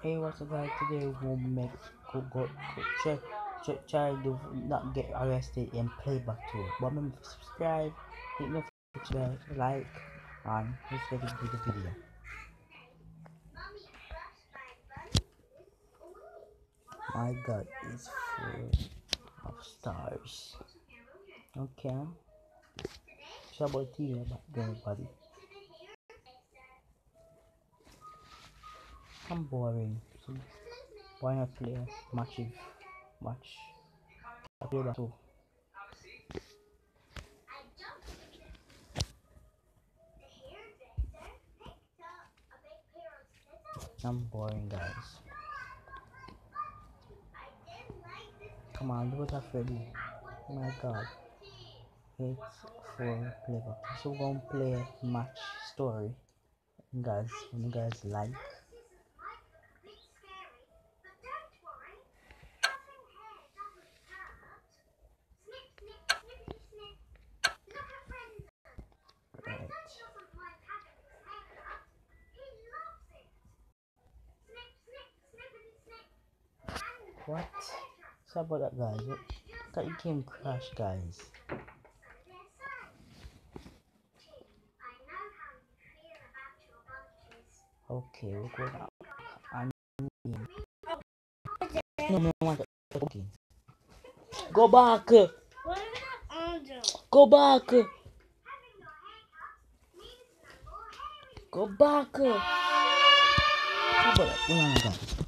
Hey, what's up, guys? Today we'll make go go, go try, try try to not get arrested in playback 2. But remember to subscribe, hit the notification, like, and let's get into the video. My God, it's full of stars. Okay. So about TV about there, I'm boring. So why not play match if match? I play that too. I'm boring, guys. Come on, do that Freddy. Oh my god. It's for clever. So we're gonna play match story. Guys, when you guys like. What? Sorry about that, guys. Your game crash, guys. Okay, we're going out. I'm no, no, no, okay. Go back. Go back. Go back. How about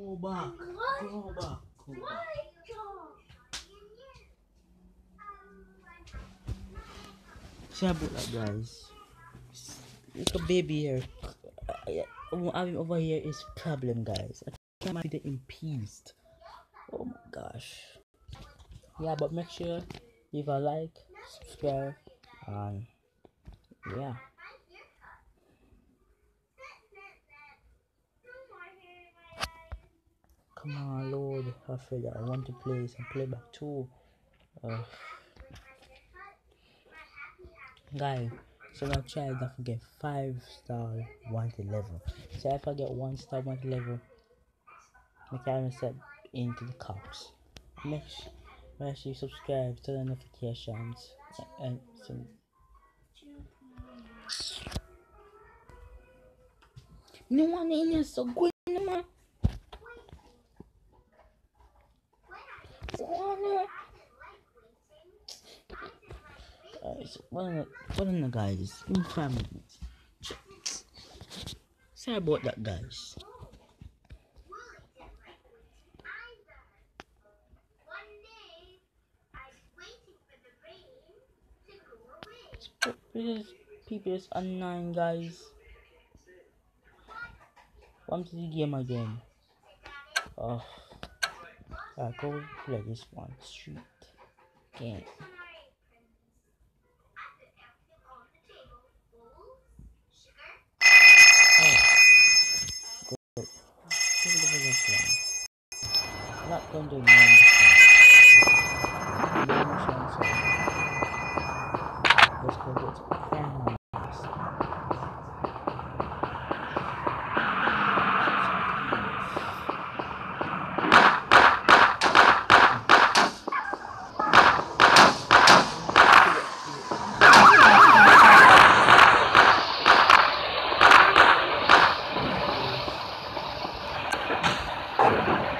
Go back. Go back. Go back. About that, guys. Like a baby here. Uh, having over here is problem, guys. I can't be in peace. Oh my gosh. Yeah, but make sure leave a like, subscribe, and yeah. Come on, Lord. I feel that I want to play some playback 2. Uh, guys, so I'm try to get five star wanted level. So if I get one star wanted level, my can set into the cops. Make sure, make sure you subscribe, to the notifications, and some. No one in here so good, man. Guys, one one of the guys in family. Sorry about that, guys. People is online, guys. Come to the game again. Oh, I go play this one street game. not going to ignore Let's go get family. Thank you.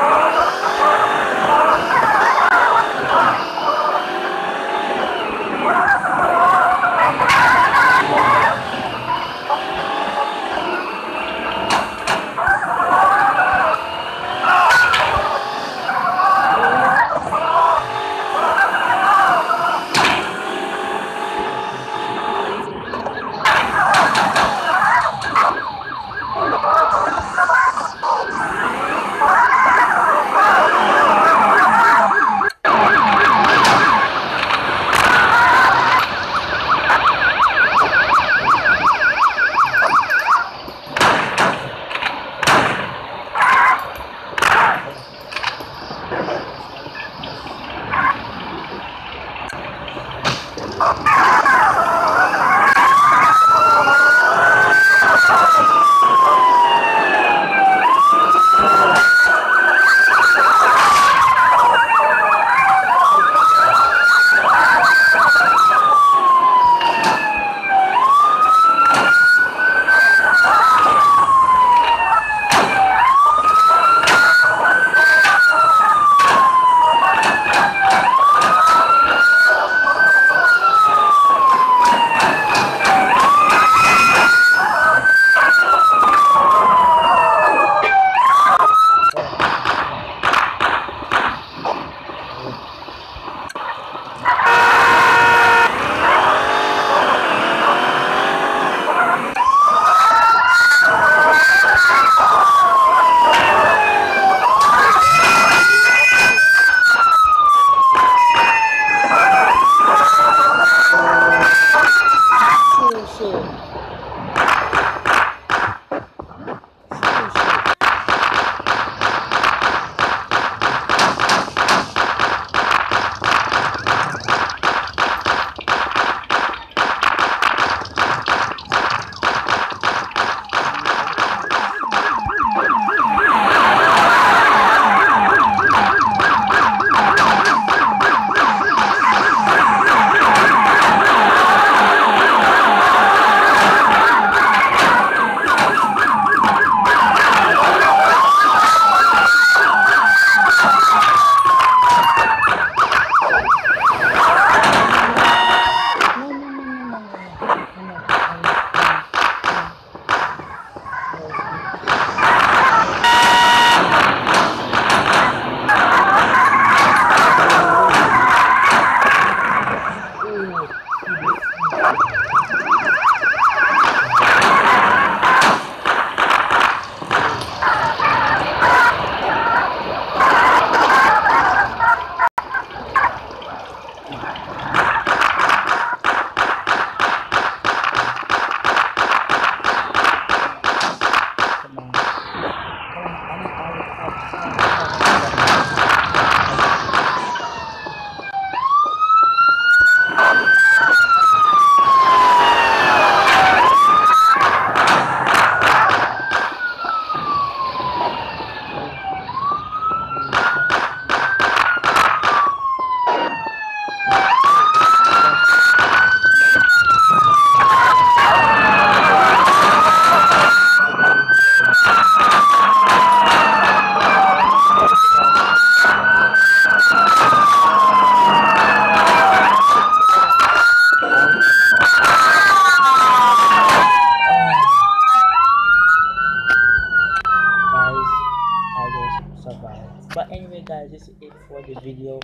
But anyway guys this is it for the video.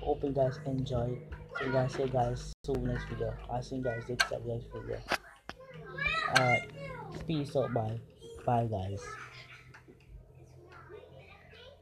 Hope you guys enjoy so guys say guys you next video. I'll see you guys next time next video. Alright. Peace out. Bye. Bye guys